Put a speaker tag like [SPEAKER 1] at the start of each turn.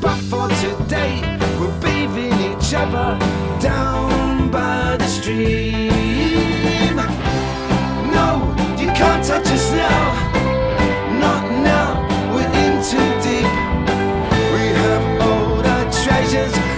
[SPEAKER 1] but for today we're bathing each other down by the stream. No, you can't touch us now. Not now, we're in too deep. We have all our treasures.